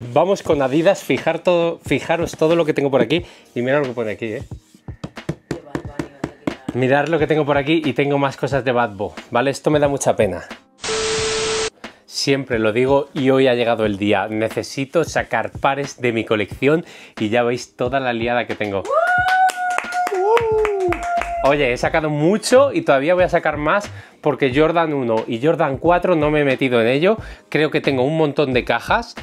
Vamos con Adidas, fijar todo, fijaros todo lo que tengo por aquí y mirad lo que pone aquí, ¿eh? Mirad lo que tengo por aquí y tengo más cosas de Bad Bo, ¿vale? Esto me da mucha pena. Siempre lo digo y hoy ha llegado el día. Necesito sacar pares de mi colección y ya veis toda la liada que tengo. Oye, he sacado mucho y todavía voy a sacar más porque Jordan 1 y Jordan 4 no me he metido en ello. Creo que tengo un montón de cajas.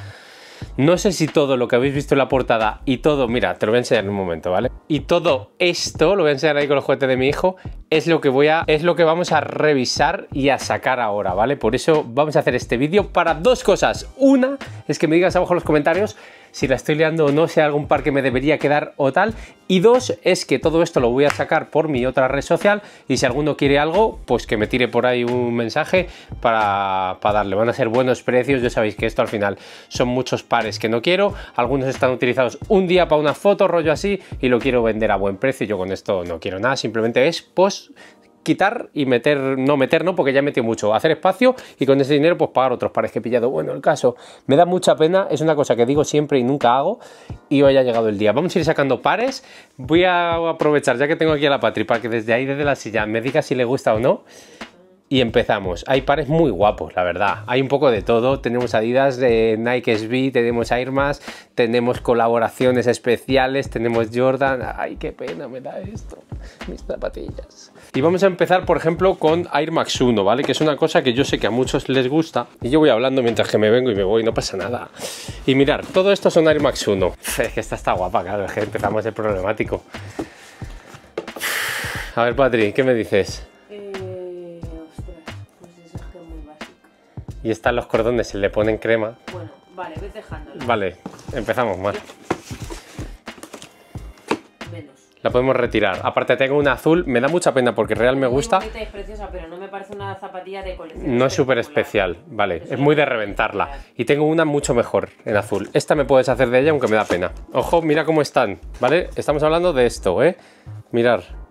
No sé si todo lo que habéis visto en la portada y todo, mira, te lo voy a enseñar en un momento, ¿vale? Y todo esto, lo voy a enseñar ahí con los juguetes de mi hijo, es lo que voy a, es lo que vamos a revisar y a sacar ahora, ¿vale? Por eso vamos a hacer este vídeo para dos cosas. Una es que me digas abajo en los comentarios si la estoy liando o no, si hay algún par que me debería quedar o tal. Y dos, es que todo esto lo voy a sacar por mi otra red social y si alguno quiere algo, pues que me tire por ahí un mensaje para, para darle. Van a ser buenos precios, ya sabéis que esto al final son muchos pares que no quiero. Algunos están utilizados un día para una foto, rollo así, y lo quiero vender a buen precio. Yo con esto no quiero nada, simplemente es pues quitar y meter, no meter, no, porque ya he metido mucho, hacer espacio y con ese dinero pues pagar otros pares que he pillado. Bueno, el caso me da mucha pena, es una cosa que digo siempre y nunca hago y hoy ha llegado el día. Vamos a ir sacando pares, voy a aprovechar ya que tengo aquí a la Patri para que desde ahí, desde la silla, me diga si le gusta o no. Y empezamos. Hay pares muy guapos, la verdad. Hay un poco de todo. Tenemos Adidas de Nike SB, tenemos Air Max, tenemos colaboraciones especiales, tenemos Jordan. Ay, qué pena me da esto. Mis zapatillas. Y vamos a empezar, por ejemplo, con Air Max 1, ¿vale? Que es una cosa que yo sé que a muchos les gusta. Y yo voy hablando mientras que me vengo y me voy, no pasa nada. Y mirar, todo esto son Air Max 1. Es que esta está guapa, claro, es que empezamos de problemático. A ver, Patri, ¿qué me dices? Y están los cordones, se le ponen crema. Bueno, vale, ves dejándolo. Vale, empezamos mal. Menos. La podemos retirar. Aparte tengo una azul, me da mucha pena porque real me gusta. Muy es preciosa, pero no me parece una zapatilla de colección. No es súper especial, vale, Es muy de reventarla. Y tengo una mucho mejor en azul. Esta me puedes hacer de ella aunque me da pena. Ojo, mira cómo están, ¿vale? Estamos hablando de esto, ¿eh? Mirar.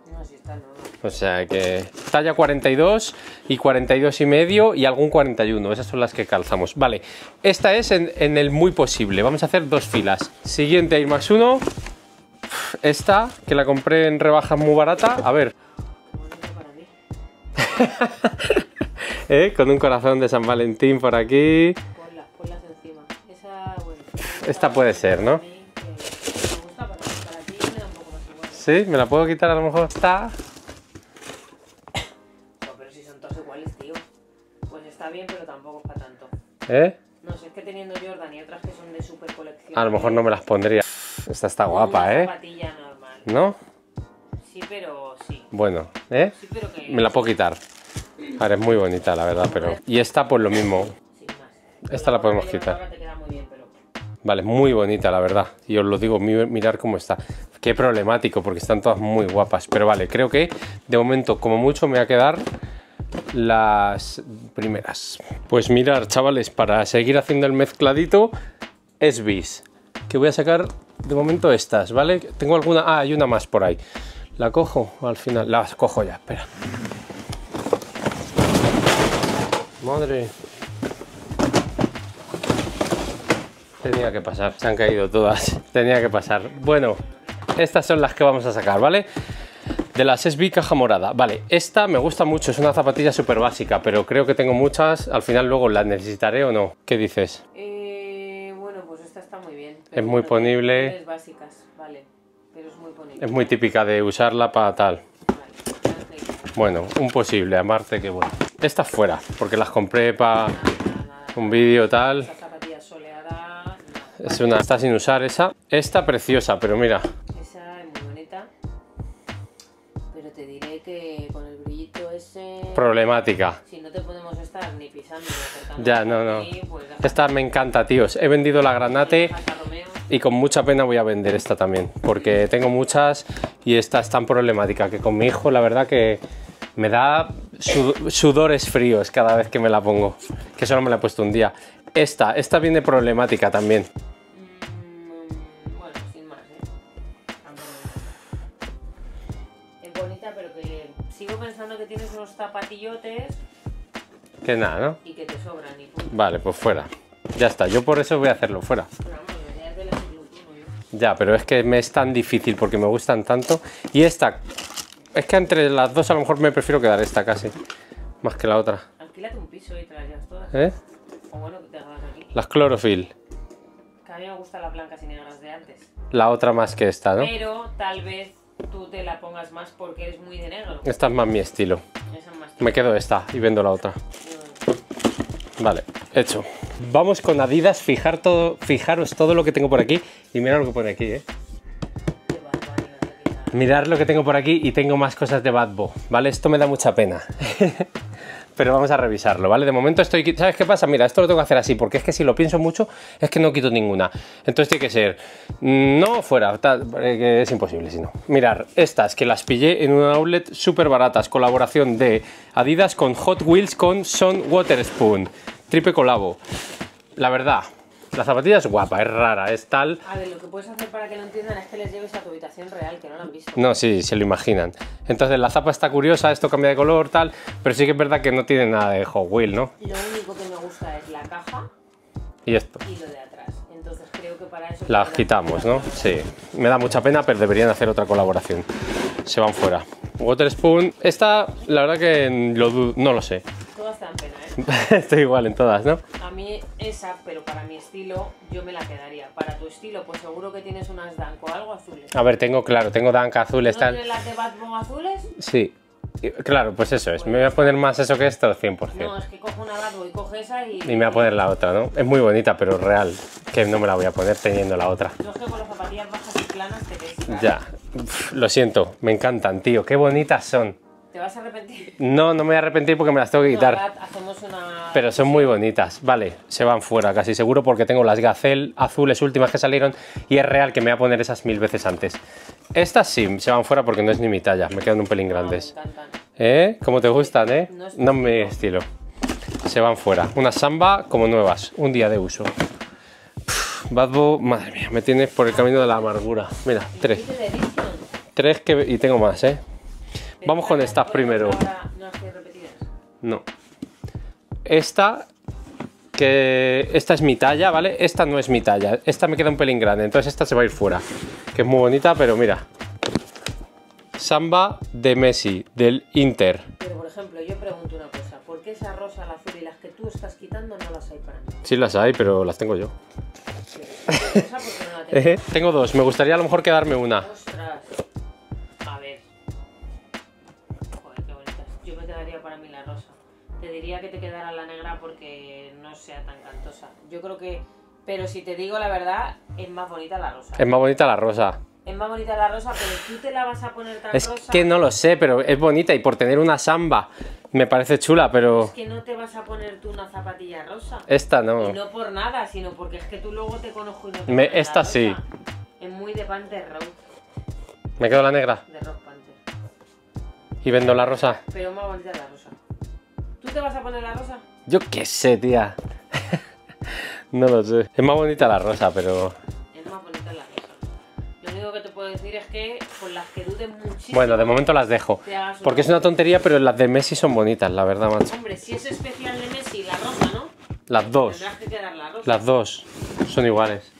O sea que talla 42 y 42 y medio y algún 41. Esas son las que calzamos. Vale, esta es en, en el muy posible. Vamos a hacer dos filas. Siguiente Air Max 1. Esta, que la compré en rebaja muy barata. A ver. ¿eh? con un corazón de San Valentín por aquí. Esta puede ser, ¿no? Más. ¿Sí? ¿Me la puedo quitar a lo mejor? Está. ¿Eh? No, si es que teniendo Jordan y otras que son de super colección. A lo mejor no me las pondría. Esta está guapa, Una ¿eh? zapatilla normal. ¿No? Sí, pero sí. Bueno, ¿eh? Sí, pero que. Me la puedo quitar. A ver, es muy bonita, la verdad, pero... Y esta, pues lo mismo. Sin más. Esta la podemos quitar. llevas ahora te queda muy bien, pero. Vale, muy bonita, la verdad. Y os lo digo, mi- mirar cómo está. Qué problemático, porque están todas muy guapas. Pero vale, creo que de momento, como mucho, me voy a quedar las primeras. Pues mirar, chavales, para seguir haciendo el mezcladito, es bis. Que voy a sacar de momento estas, ¿vale? Tengo alguna... Ah, hay una más por ahí. ¿La cojo al final? Las cojo ya, espera. Madre. Tenía que pasar, se han caído todas. Tenía que pasar. Bueno, estas son las que vamos a sacar, ¿vale? De las SB caja morada. Vale, esta me gusta mucho, es una zapatilla súper básica, pero creo que tengo muchas. Al final luego las necesitaré o no. ¿Qué dices? Eh, bueno, pues esta está muy bien. Es muy bueno, ponible. tiene básicas, vale. Pero es muy ponible. Es muy típica de usarla para tal. Vale. Bueno, un posible, amarte que bueno. Esta fuera, porque las compré para Nada, nada. un vídeo tal. Esa zapatilla soleada. Es una, está sin usar esa. Esta preciosa, pero mira, que con el brillito ese. problemática. Si no te podemos estar ni pisando ni Ya, no, no. aquí, pues Esta me encanta, tíos. He vendido la granate. Y con mucha pena voy a vender esta también, porque tengo muchas y esta es tan problemática que con mi hijo la verdad que me da su- sudores fríos cada vez que me la pongo, que solo me la he puesto un día. Esta, esta viene problemática también. Zapatillotes Que nada, ¿no? y que te sobran y punto. Vale, pues fuera. Ya está, yo por eso voy a hacerlo fuera. Pero vamos, de no. Ya, pero es que me es tan difícil porque me gustan tanto. Y esta, es que entre las dos a lo mejor me prefiero quedar esta casi, más que la otra. Alquílate un piso y te las llevas todas. ¿Eh? O bueno, que te hagas aquí. Las clorofil, Que a mí me gustan las blancas y negras de antes. la otra más que esta, ¿no? Pero tal vez tú te la pongas más porque eres muy de negro. Esta es más mi estilo. Esa es más Me quedo esta y vendo la otra. tuya. Vale, hecho. Vamos con Adidas, fijar todo, fijaros todo lo que tengo por aquí y mirad lo que pone aquí, ¿eh? Mirar lo que tengo por aquí y tengo más cosas de Badbo, ¿vale? Esto me da mucha pena. Pero vamos a revisarlo, ¿vale? De momento estoy... ¿Sabes qué pasa? Mira, esto lo tengo que hacer así, porque es que si lo pienso mucho, es que no quito ninguna. Entonces tiene que ser... mm, No fuera, eh, es imposible si no. Mirar, estas que las pillé en un outlet súper baratas, colaboración de Adidas con Hot Wheels con Son Waterspoon. Triple colabo. La verdad, la zapatilla es guapa, es rara, es tal... A ver, lo que puedes hacer para que lo entiendan es que les lleves a tu habitación real, que no la han visto. No, sí, se lo imaginan. Entonces la zapa está curiosa, esto cambia de color, tal, pero sí que es verdad que no tiene nada de Hot Wheel, ¿no? Lo único que me gusta es la caja Y esto. y lo de atrás. Entonces creo que para eso... Las quitamos, ¿no? Sí. Me da mucha pena, pero deberían hacer otra colaboración. Se van fuera. Waterspoon, esta, la verdad que lo no lo sé. Todas dan pena. Estoy igual en todas, ¿no? A mí esa, pero para mi estilo, yo me la quedaría. Para tu estilo, pues seguro que tienes unas Danco algo azules. A ver, tengo, claro, tengo Danca azules, ¿No tal. tienes las de Batman azules? Sí. Claro, pues eso es. Me voy a poner más eso que esto, 100%. No, es que cojo una Batman y coge esa y... Y me voy a poner la otra, ¿no? Es muy bonita, pero real. Que no me la voy a poner teniendo la otra. Yo es que con las zapatillas bajas y planas te ves. Ya, Uf, lo siento, me encantan, tío, qué bonitas son. ¿Te vas a arrepentir? No, no me voy a arrepentir porque me las tengo que quitar, ahora hacemos una... pero son muy bonitas. Vale, se van fuera casi seguro porque tengo las Gazelle azules últimas que salieron y es real que me voy a poner esas mil veces antes. Estas sí, se van fuera porque no es ni mi talla, me quedan un pelín No, grandes. Me. ¿Eh? ¿Cómo te gustan, eh? No es mi estilo. Se van fuera. Una samba como nuevas, un día de uso. Pff, Badbo, madre mía, me tienes por el camino de la amargura. Mira, tres. Tres que... y tengo más, ¿eh? Vamos con estas, primero. No. Esta, que esta es mi talla, ¿vale? Esta no es mi talla. Esta me queda un pelín grande, entonces esta se va a ir fuera. Que es muy bonita, pero mira. Samba de Messi, del Inter. Pero por ejemplo, yo pregunto una cosa. ¿Por qué esa rosa, la azul y las que tú estás quitando no las hay para mí? Sí las hay, pero las tengo yo. Esa porque no la tengo. Eh, tengo dos, me gustaría a lo mejor quedarme una. Diría que te quedara la negra porque no sea tan cantosa. Yo creo que. Pero si te digo la verdad, es más bonita la rosa. Es más bonita la rosa. Es más bonita la rosa, pero tú te la vas a poner tan Es rosa. que no lo sé, pero es bonita y por tener una samba me parece chula, pero Es que no te vas a poner tú una zapatilla rosa. esta Y no. no por nada, sino porque es que tú luego te conozco y no te Me- pones la esta sí. rosa. Es muy de Panther Road, Me quedo la negra de Rock Panther. y vendo la rosa. Pero más bonita la rosa. ¿Tú te vas a poner la rosa? Yo qué sé, tía. no lo sé. Es más bonita la rosa, pero. Es más bonita la rosa. Lo único que te puedo decir es que con las que duden muchísimo. Bueno, de momento las dejo. Porque es una tontería, pero las de Messi son bonitas, la verdad, macho. Hombre, si es especial de Messi, la rosa, ¿no? Las dos. Tendrás que quedar la rosa. Las dos son iguales.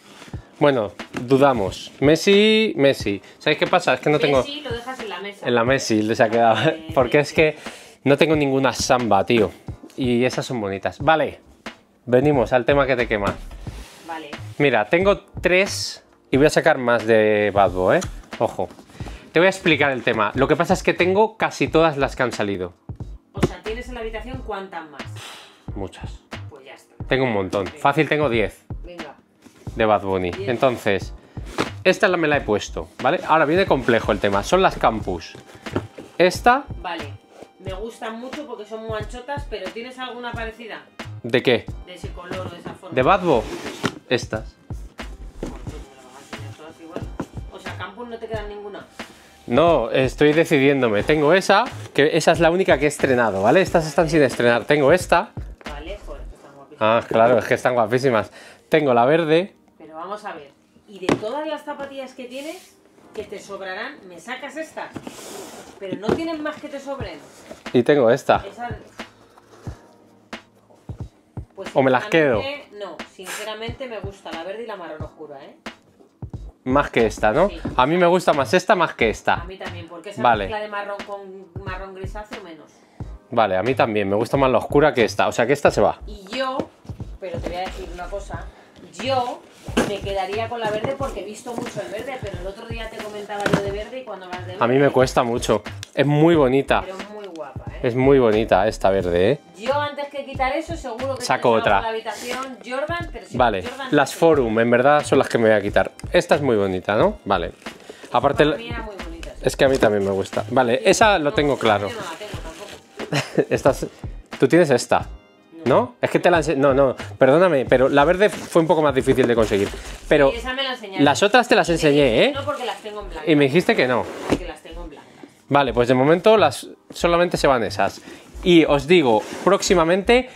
Bueno, dudamos. Messi, Messi. ¿Sabéis qué pasa? Es que no tengo. Messi lo dejas en la mesa. En la Messi les ha quedado. Vale, Porque es Messi. que no tengo ninguna samba, tío. Y esas son bonitas. Vale, venimos al tema que te quema. Vale. Mira, tengo tres y voy a sacar más de Badbo, ¿eh? Ojo. Te voy a explicar el tema. Lo que pasa es que tengo casi todas las que han salido. O sea, tienes en la habitación cuántas más. Muchas. Pues ya está. Tengo un montón. Fácil tengo 10 Venga. de Bad Bunny. Entonces, esta la me la he puesto, ¿vale? Ahora viene complejo el tema. Son las campus. Esta, Vale. Me gustan mucho porque son muy anchotas, pero ¿tienes alguna parecida? ¿de qué? De ese color o de esa forma. ¿De Badbo? Estas. O sea, Campus no te quedan ninguna. No, estoy decidiéndome. Tengo esa, que esa es la única que he estrenado, ¿vale? Estas están sin estrenar. Tengo esta. Vale, joder, que están guapísimas. Ah, claro, es que están guapísimas. Tengo la verde. Pero vamos a ver. Y de todas las zapatillas que tienes, que te sobrarán, me sacas estas. Pero no tienes más que te sobren. Y tengo esta. Esa... Pues ¿O me las quedo? No, sinceramente me gusta la verde y la marrón oscura, ¿eh? Más que esta, ¿no? Sí. A mí me gusta más esta más que A esta. mí también, porque esa Vale. mezcla de marrón con marrón grisáceo menos. Vale, a mí también. Me gusta más la oscura que esta. O sea que esta se va. Y yo, pero te voy a decir una cosa, yo me quedaría con la verde porque he visto mucho el verde, pero el otro día te comentaba yo de verde y cuando vas de verde... A mí me cuesta mucho. Es muy bonita. Pero muy guapa, ¿eh? Es muy bonita esta verde, ¿eh? Yo antes que quitar eso, seguro que Saco otra. la habitación Jordan, pero si Vale, Jordan las no. Forum en verdad son las que me voy a quitar. Esta es muy bonita, ¿no? Vale. Aparte, Para mí era muy bonita. sí. es que a mí también me gusta. Vale, esa lo No, tengo claro. Yo no la tengo tampoco. Estas, tú tienes esta, ¿no? Es que te la ense- No, no, perdóname, pero la verde fue un poco más difícil de conseguir. Pero Y esa me la enseñaste. las otras te las enseñé, ¿eh? No porque las tengo en blanco. Y me dijiste que no. Porque las tengo en blanco. Vale, pues de momento las solamente se van esas. Y os digo, próximamente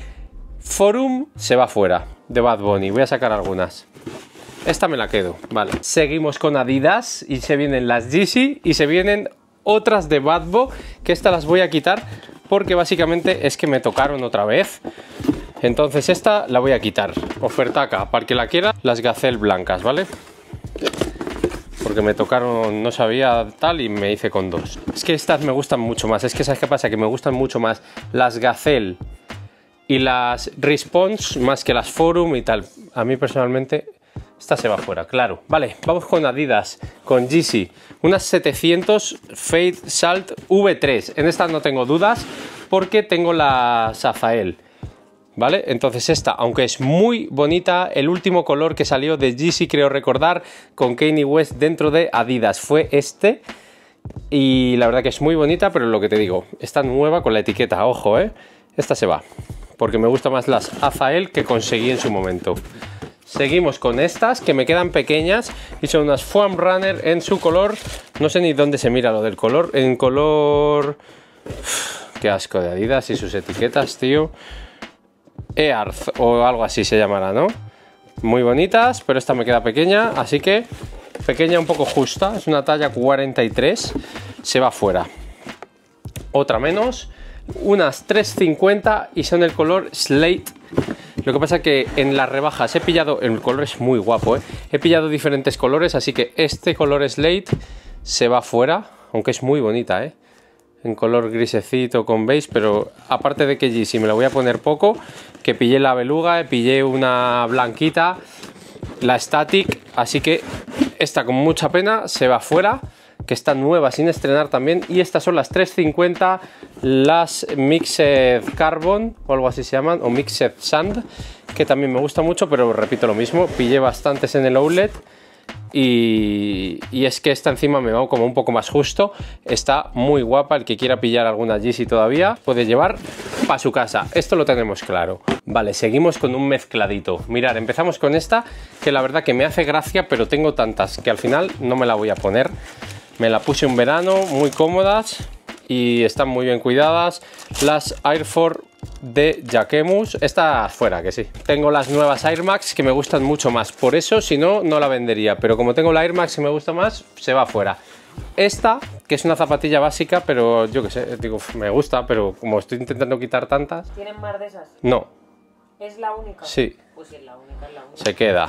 Forum se va fuera de Bad Bunny. Voy a sacar algunas. Esta me la quedo, vale. Seguimos con Adidas y se vienen las Yeezy y se vienen otras de Badbo que estas las voy a quitar porque básicamente es que me tocaron otra vez. Entonces esta la voy a quitar. Ofertaca, para el que la quiera, las Gazelle blancas, ¿vale? porque me tocaron, no sabía tal y me hice con dos. Es que estas me gustan mucho más, es que ¿sabes qué pasa? Que me gustan mucho más las Gazelle y las Response más que las Forum y tal. A mí personalmente esta se va fuera, claro. Vale, vamos con Adidas, con Yeezy, unas 700 Fade Salt V3. En esta no tengo dudas porque tengo la Zafael. ¿Vale? Entonces esta, aunque es muy bonita, el último color que salió de Yeezy, creo recordar, con Kanye West dentro de Adidas, fue este. Y la verdad que es muy bonita, pero lo que te digo, está nueva con la etiqueta, ojo, ¿eh? Esta se va, porque me gusta más las Azael que conseguí en su momento. Seguimos con estas, que me quedan pequeñas, y son unas Foam Runner en su color, no sé ni dónde se mira lo del color, en color... Qué asco de Adidas y sus etiquetas, tío. Earth o algo así se llamará, ¿no? Muy bonitas, pero esta me queda pequeña, así que pequeña un poco justa, es una talla 43, se va fuera. Otra menos, unas 350 y son el color Slate. Lo que pasa que en las rebajas he pillado, el color es muy guapo, ¿eh? he pillado diferentes colores, así que este color Slate se va fuera, aunque es muy bonita, ¿eh? en color grisecito con beige, pero aparte de que Yeezy me la voy a poner poco, que pillé la beluga, pillé una blanquita, la static, así que esta con mucha pena se va fuera, que está nueva sin estrenar también, y estas son las 350, las Mixed Carbon, o algo así se llaman, o Mixed Sand, que también me gusta mucho, pero repito lo mismo, pillé bastantes en el outlet, y, y es que esta encima me va como un poco más justo. Está muy guapa. El que quiera pillar alguna Yeezy todavía puede llevar para su casa. Esto lo tenemos claro. Vale, seguimos con un mezcladito. Mirad, empezamos con esta que la verdad que me hace gracia, pero tengo tantas que al final no me la voy a poner. Me la puse un verano, muy cómodas y están muy bien cuidadas. Las Air Force de Jacquemus. Esta fuera, que sí. Tengo las nuevas Air Max que me gustan mucho más. Por eso, si no, no la vendería. Pero como tengo la Air Max que me gusta más, se va fuera. Esta, que es una zapatilla básica, pero yo que sé, digo, me gusta, pero como estoy intentando quitar tantas, ¿Tienen más de esas? no, ¿Es la única? Sí. Pues es la única, es la única. se queda.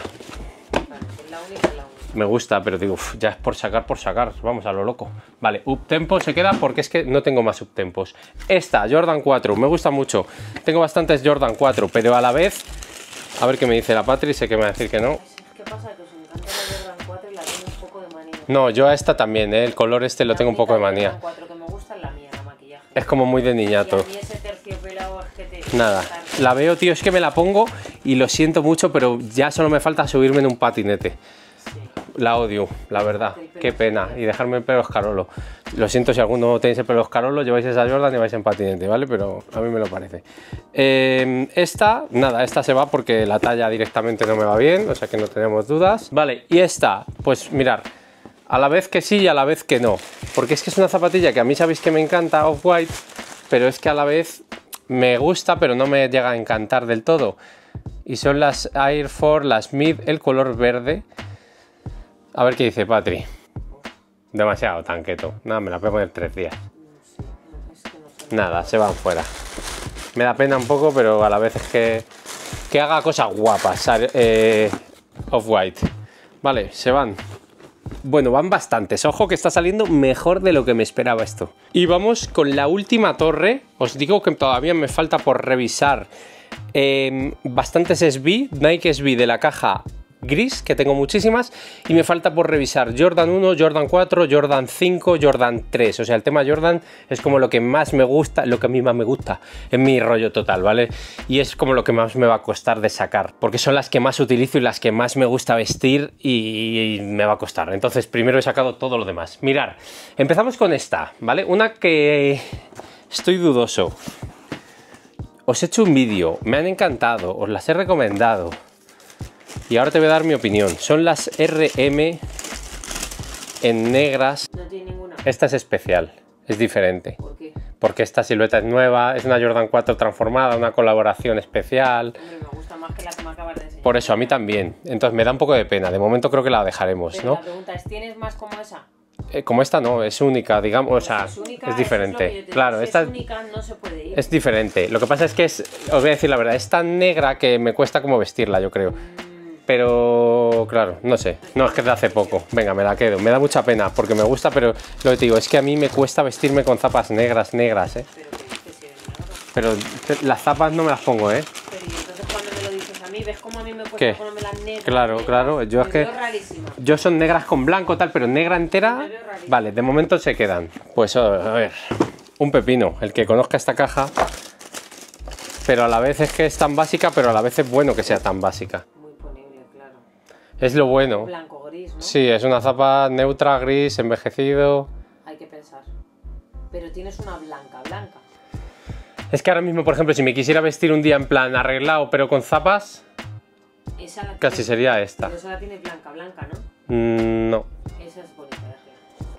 Me gusta, pero digo, uf, ya es por sacar, por sacar, vamos a lo loco. Vale, uptempo se queda porque es que no tengo más uptempos. Esta, Jordan 4, me gusta mucho. Tengo bastantes Jordan 4, pero a la vez, a ver qué me dice la Patri, sé que me va a decir que no. ¿Qué pasa? Que os encanta la Jordan 4 y la tengo un poco de manía. No, yo a esta también, ¿eh? el color este lo La tengo un poco de manía. Jordan 4 que me gusta es la mía, la maquillaje. Es como muy de Y niñato. a mí ese. Nada, la veo, tío, es que me la pongo y lo siento mucho, pero ya solo me falta subirme en un patinete. La odio, la verdad. Qué pena. Y dejarme el pelo escarolo. Lo siento si alguno tenéis el pelo escarolo, lleváis esa Jordan y vais en patinete, ¿vale? Pero a mí me lo parece. Eh, esta, nada, esta se va porque la talla directamente no me va bien, o sea que no tenemos dudas. Vale, y esta, pues mirar, a la vez que sí y a la vez que no. Porque es que es una zapatilla que a mí sabéis que me encanta, off-white, pero es que a la vez me gusta, pero no me llega a encantar del todo. Y son las Air Force, las Mid, el color verde. A ver qué dice Patri. Demasiado tanqueto. Nada, me la voy a poner tres días. Nada, se van fuera. Me da pena un poco, pero a la vez es que que haga cosas guapas. eh, Off-White. Vale, se van. Bueno, van bastantes. Ojo que está saliendo mejor de lo que me esperaba esto. Y vamos con la última torre. Os digo que todavía me falta por revisar eh, bastantes SB. Nike SB de la caja gris, que tengo muchísimas, y me falta por revisar Jordan 1, Jordan 4, Jordan 5, Jordan 3. O sea, el tema Jordan es como lo que más me gusta, lo que a mí más me gusta, en mi rollo total, ¿vale? Y es como lo que más me va a costar de sacar, porque son las que más utilizo y las que más me gusta vestir y, y me va a costar. Entonces, primero he sacado todo lo demás. Mirar, empezamos con esta, ¿vale? Una que estoy dudoso. Os he hecho un vídeo, me han encantado, os las he recomendado. Y ahora te voy a dar mi opinión. Son las RM en negras. No tiene ninguna. Esta es especial, es diferente. ¿Por qué? Porque esta silueta es nueva, es una Jordan 4 transformada, una colaboración especial. Hombre, me gusta más que la que me acabas de enseñar. Por eso, a mí también. Entonces me da un poco de pena. De momento creo que la dejaremos, Pero ¿no? la pregunta es, ¿tienes más como esa? Eh, como esta no, es única, digamos, o sea, Pues es, única, es diferente. te claro. Si esta es única, no se puede ir. es diferente. Lo que pasa es que es, os voy a decir la verdad, es tan negra que me cuesta como vestirla, yo creo. Pero, claro, no sé. No, es que es de hace poco. Venga, me la quedo. Me da mucha pena porque me gusta, pero lo que te digo es que a mí me cuesta vestirme con zapas negras, negras, ¿eh? Pero las zapas no me las pongo, ¿eh? Pero y entonces cuando me lo dices a mí, ¿ves cómo a mí me cuesta ponerme las negras? Claro, negras? claro, yo es que- rarísima. Yo son negras con blanco tal, pero negra entera. Vale, de momento se quedan. Pues a ver, un pepino. El que conozca esta caja. Pero a la vez es que es tan básica, pero a la vez es bueno que sea tan básica. Es lo bueno. Blanco, gris, ¿no? Sí, es una zapa neutra, gris, envejecido. Hay que pensar. Pero tienes una blanca, blanca. Es que ahora mismo, por ejemplo, si me quisiera vestir un día en plan arreglado, pero con zapas, Esa la casi tiene- sería esta. Pero esa la tiene blanca, blanca, ¿no? Mm, no, Esa es bonita,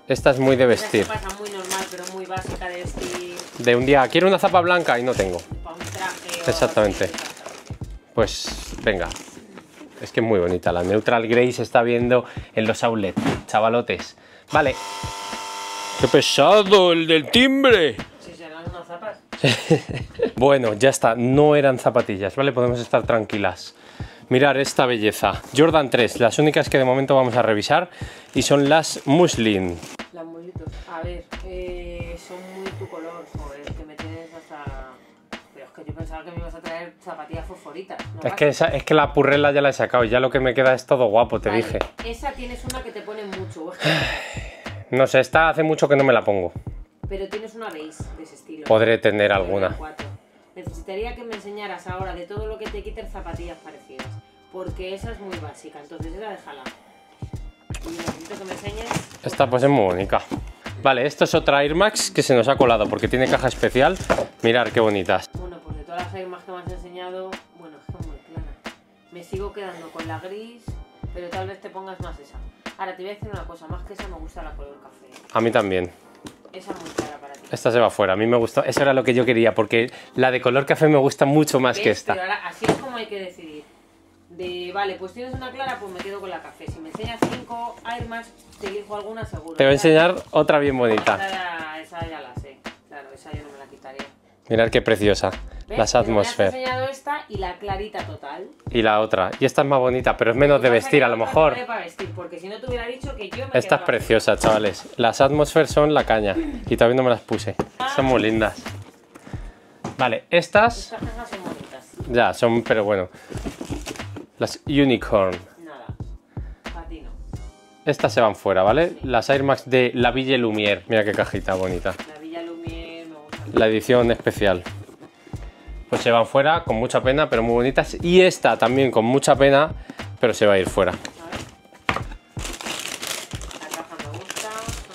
de esta es muy de vestir. Esa pasa muy normal, pero muy básica de vestir De un día, quiero una zapa blanca y no tengo. para un traje o Exactamente. Pues venga. Es que es muy bonita. La Neutral Grey se está viendo en los outlets, chavalotes. Vale. ¡Qué pesado el del timbre! Si serán unas zapas. Bueno, ya está. No eran zapatillas, ¿vale? Podemos estar tranquilas. Mirar esta belleza. Jordan 3, las únicas que de momento vamos a revisar. Y son las Muslin. Las mulitos. A ver, eh, yo pensaba que me ibas a traer zapatillas fosforitas. ¿no Es que, esa- es que la purrela ya la he sacado. Ya lo que me queda es todo guapo, te Vale, dije. Esa tienes una que te pone mucho, No sé, esta hace mucho que no me la pongo. pero tienes una base de ese estilo. Podré tener alguna. Necesitaría que me enseñaras ahora de todo lo que te quiten zapatillas parecidas. Porque esa es muy básica, entonces esa déjala. Y necesito que me enseñes. Esta pues es muy bonita. Vale, esto es otra Air Max que se nos ha colado porque tiene caja especial. Mirar qué bonitas. Las Air Max que me has enseñado, bueno, es que muy clara. Me sigo quedando con la gris, pero tal vez te pongas más esa. Ahora te voy a decir una cosa, más que esa me gusta la color café. A mí también. Esa es muy clara para ti. Esta se va fuera. A mí me gusta. Eso era lo que yo quería porque la de color café me gusta mucho más que ¿Ves? Pero esta. ahora así es como hay que decidir. De, vale, pues tienes una clara, pues me quedo con la café. Si me enseñas cinco Air Max, te elijo alguna seguro. Te voy a enseñar otra bien bonita. Esa ya, esa ya la sé. Claro, esa yo no me la quitaría. Mirar qué preciosa. ¿Ves? Las has enseñado esta y la clarita total. Y la otra. Y esta es más bonita, pero es menos de vestir a lo mejor. para vestir, porque si no te hubiera dicho que yo me Esta es preciosa, chavales. Las Atmosphere son la caña. Y todavía no me las puse. Son muy lindas. Vale, estas Estas cajas son bonitas. ya son, pero bueno. Las Unicorn. Nada. Para ti no. Estas se van fuera, ¿vale? Las Air Max de La Ville Lumière. Mira qué cajita bonita. La La edición especial. Pues se van fuera con mucha pena, pero muy bonitas. Y esta también con mucha pena, pero se va a ir fuera. La.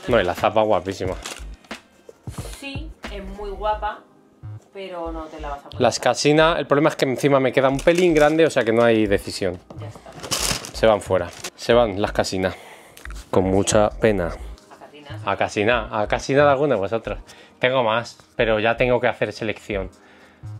No, y la zapa guapísima. Sí, es muy guapa, pero no te la vas a poner. Las Casina, el problema es que encima me queda un pelín grande, o sea que no hay decisión. Ya está. Se van fuera. Se van las Casina. Con mucha pena. A Catinas. A Casina, a Casina de alguno de vosotros. Tengo más, pero ya tengo que hacer selección.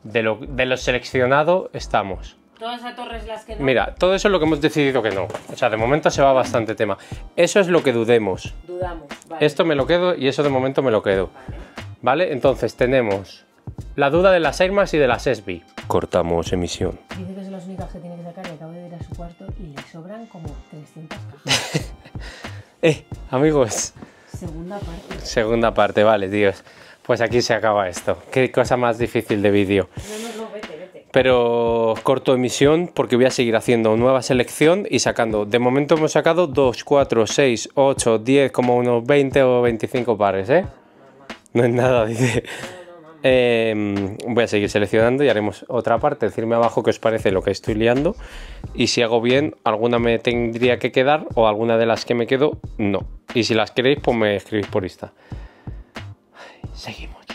De lo, de lo seleccionado estamos. Todas esas torres las que no. Mira, todo eso es lo que hemos decidido que no. O sea, de momento se va bastante tema. Eso es lo que dudemos. Dudamos. Vale. Esto me lo quedo y eso de momento me lo quedo. Vale. ¿Vale? Entonces tenemos la duda de las Air Max y de las SB. Cortamos emisión. Dice que son las únicas que tiene que sacar y acabo de ir a su cuarto y le sobran como 300 cajas. Eh, amigos, Segunda parte. segunda parte, vale, tíos. Pues aquí se acaba esto. Qué cosa más difícil de vídeo. No, no, no, vete, vete. Pero corto emisión porque voy a seguir haciendo nueva selección y sacando. De momento hemos sacado 2, 4, 6, 8, 10, como unos 20 o 25 pares, ¿eh? No es nada, dice. Eh, voy a seguir seleccionando y haremos otra parte. Decirme abajo qué os parece lo que estoy liando. Y si hago bien, alguna me tendría que quedar o alguna de las que me quedo, no. Y si las queréis, pues me escribís por Insta. Seguimos.